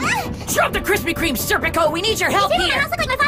down! Drop the Krispy Kreme, Serpico! We need your help Making here! my house like my